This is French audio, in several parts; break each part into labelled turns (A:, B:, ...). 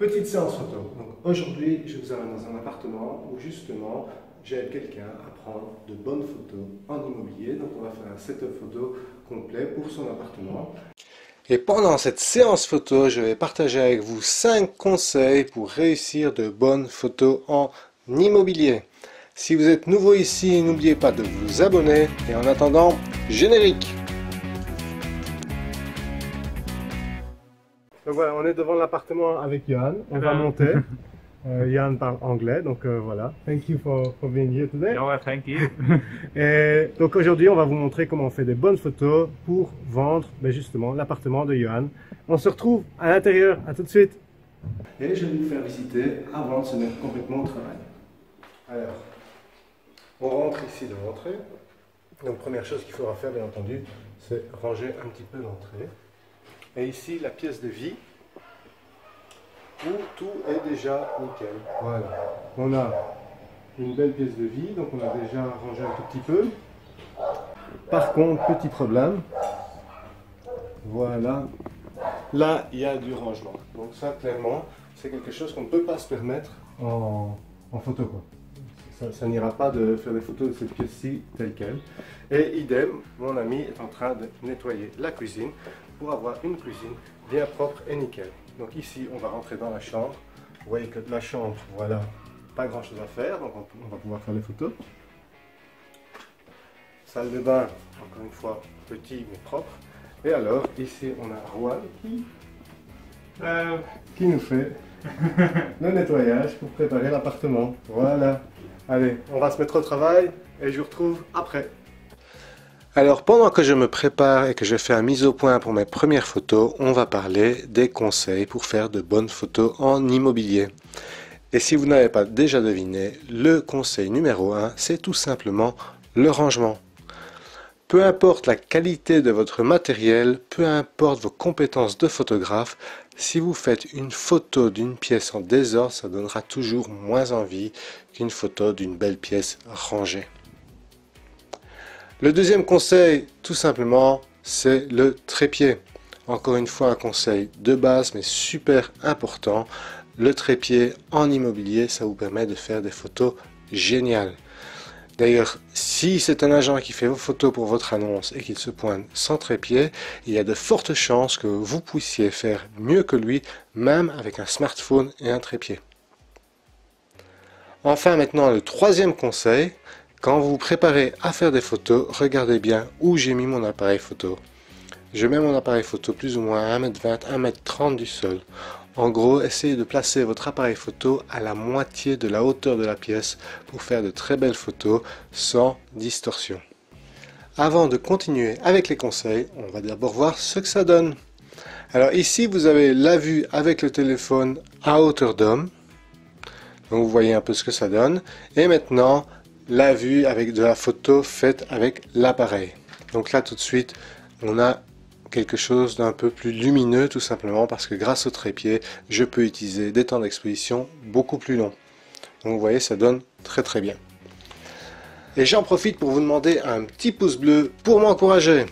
A: Petite séance photo. Donc aujourd'hui, je vous amène dans un appartement où justement j'aide quelqu'un à prendre de bonnes photos en immobilier. Donc on va faire un setup photo complet pour son appartement. Et pendant cette séance photo, je vais partager avec vous 5 conseils pour réussir de bonnes photos en immobilier. Si vous êtes nouveau ici, n'oubliez pas de vous abonner et en attendant, générique Donc voilà, on est devant l'appartement avec Johan, on va monter. Euh, Johan parle anglais, donc euh, voilà. Thank you for, for being here today.
B: No, thank you.
A: Et donc aujourd'hui, on va vous montrer comment on fait des bonnes photos pour vendre ben justement l'appartement de Johan. On se retrouve à l'intérieur, à tout de suite. Et je vais vous faire visiter avant de se mettre complètement au travail. Alors, on rentre ici de l'entrée. Donc première chose qu'il faudra faire, bien entendu, c'est ranger un petit peu l'entrée. Et ici, la pièce de vie, où tout est déjà nickel. Voilà. On a une belle pièce de vie, donc on a déjà rangé un tout petit peu. Par contre, petit problème, voilà, là il y a du rangement. Donc ça, clairement, c'est quelque chose qu'on ne peut pas se permettre en, photo. Quoi. Ça, ça n'ira pas de faire des photos de cette pièce-ci telle qu'elle. Et idem, mon ami est en train de nettoyer la cuisine pour avoir une cuisine bien propre et nickel. Donc ici, on va rentrer dans la chambre. Vous voyez que la chambre, voilà, pas grand chose à faire, donc on, va pouvoir faire les photos. Salle de bain, encore une fois, petit mais propre. Et alors, ici, on a Rouen qui, euh, qui nous fait le nettoyage pour préparer l'appartement. Voilà. Allez, on va se mettre au travail et je vous retrouve après. Alors pendant que je me prépare et que je fais un mise au point pour mes premières photos, on va parler des conseils pour faire de bonnes photos en immobilier. Et si vous n'avez pas déjà deviné, le conseil numéro 1, c'est tout simplement le rangement. Peu importe la qualité de votre matériel, peu importe vos compétences de photographe, si vous faites une photo d'une pièce en désordre, ça donnera toujours moins envie qu'une photo d'une belle pièce rangée. Le deuxième conseil, tout simplement, c'est le trépied. Encore une fois, un conseil de base, mais super important. Le trépied en immobilier, ça vous permet de faire des photos géniales. D'ailleurs, si c'est un agent qui fait vos photos pour votre annonce et qu'il se pointe sans trépied, il y a de fortes chances que vous puissiez faire mieux que lui, même avec un smartphone et un trépied. Enfin, maintenant, le troisième conseil, quand vous vous préparez à faire des photos, regardez bien où j'ai mis mon appareil photo. Je mets mon appareil photo plus ou moins à 1m20, 1m30 du sol. En gros, essayez de placer votre appareil photo à la moitié de la hauteur de la pièce pour faire de très belles photos sans distorsion. Avant de continuer avec les conseils, on va d'abord voir ce que ça donne. Alors ici, vous avez la vue avec le téléphone à hauteur d'homme. Donc vous voyez un peu ce que ça donne. Et maintenant, la vue avec de la photo faite avec l'appareil. Donc là tout de suite on a quelque chose d'un peu plus lumineux tout simplement parce que grâce au trépied je peux utiliser des temps d'exposition beaucoup plus longs. Donc vous voyez ça donne très très bien. Et j'en profite pour vous demander un petit pouce bleu pour m'encourager.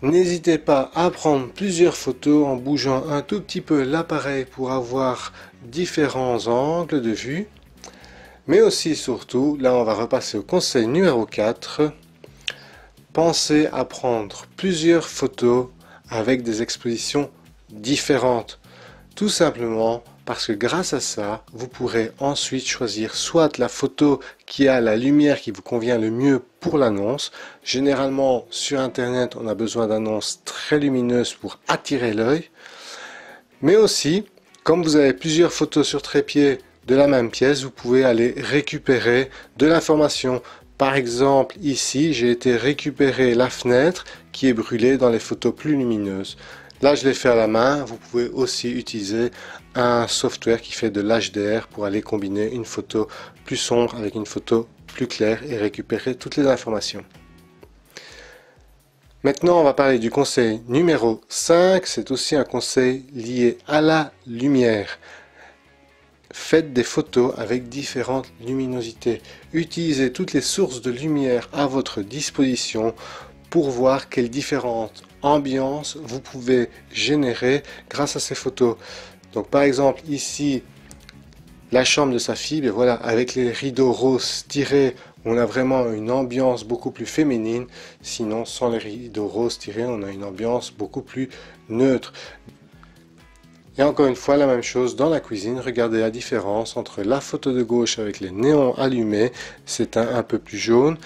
A: N'hésitez pas à prendre plusieurs photos en bougeant un tout petit peu l'appareil pour avoir différents angles de vue. Mais aussi, surtout, là on va repasser au conseil numéro 4. Pensez à prendre plusieurs photos avec des expositions différentes. Tout simplement parce que grâce à ça, vous pourrez ensuite choisir soit la photo qui a la lumière qui vous convient le mieux pour l'annonce. Généralement, sur Internet, on a besoin d'annonces très lumineuses pour attirer l'œil. Mais aussi, comme vous avez plusieurs photos sur trépied de la même pièce, vous pouvez aller récupérer de l'information. Par exemple, ici, j'ai été récupérer la fenêtre qui est brûlée dans les photos plus lumineuses. Là, je l'ai fait à la main. Vous pouvez aussi utiliser un software qui fait de l'HDR pour aller combiner une photo plus sombre avec une photo plus claire et récupérer toutes les informations. Maintenant, on va parler du conseil numéro 5. C'est aussi un conseil lié à la lumière. Faites des photos avec différentes luminosités. Utilisez toutes les sources de lumière à votre disposition pour voir quelles différentes ambiances vous pouvez générer grâce à ces photos. Donc par exemple ici, la chambre de sa fille, ben voilà, avec les rideaux roses tirés, on a vraiment une ambiance beaucoup plus féminine. Sinon, sans les rideaux roses tirés, on a une ambiance beaucoup plus neutre. Et encore une fois, la même chose dans la cuisine. Regardez la différence entre la photo de gauche avec les néons allumés, c'est un, un peu plus jaune,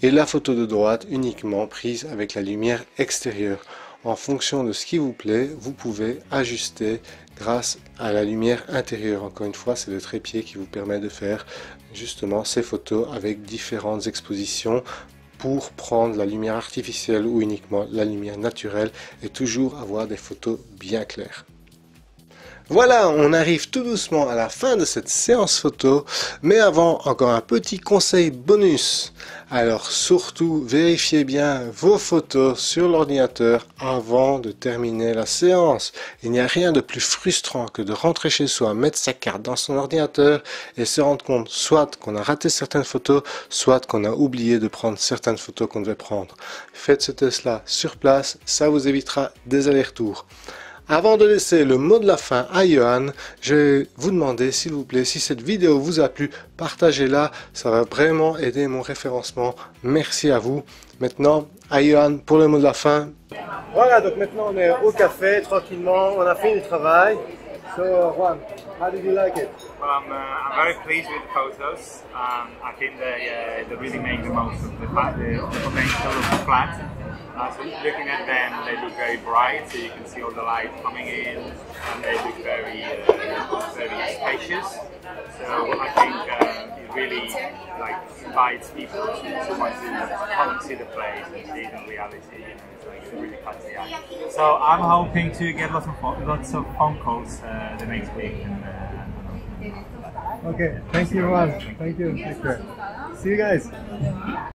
A: et la photo de droite uniquement prise avec la lumière extérieure. En fonction de ce qui vous plaît, vous pouvez ajuster grâce à la lumière intérieure. Encore une fois, c'est le trépied qui vous permet de faire justement ces photos avec différentes expositions pour prendre la lumière artificielle ou uniquement la lumière naturelle et toujours avoir des photos bien claires. Voilà, on arrive tout doucement à la fin de cette séance photo, mais avant, encore un petit conseil bonus. Alors surtout, vérifiez bien vos photos sur l'ordinateur avant de terminer la séance. Il n'y a rien de plus frustrant que de rentrer chez soi, mettre sa carte dans son ordinateur et se rendre compte soit qu'on a raté certaines photos, soit qu'on a oublié de prendre certaines photos qu'on devait prendre. Faites ce test-là sur place, ça vous évitera des allers-retours. Avant de laisser le mot de la fin à Johan, je vais vous demander s'il vous plaît, si cette vidéo vous a plu, partagez-la, ça va vraiment aider mon référencement. Merci à vous. Maintenant, à Johan pour le mot de la fin. Voilà, donc maintenant on est au café, tranquillement, on a fait du travail. So, Juan, how did you like it?
B: Well, I'm, uh, I'm very pleased with the photos. Um, I think they, uh, they really make the most of the, the, the potential of the flat. So looking at them, they look very bright, so you can see all the light coming in, and they look very, uh, very spacious. So I think uh, it really like invites people to, to want to come and see the place and see it in reality. So really. So I'm hoping to get lots of lots of phone calls uh, the next week. And, uh,
A: Okay, thank you, Juan. Thank you. See you guys.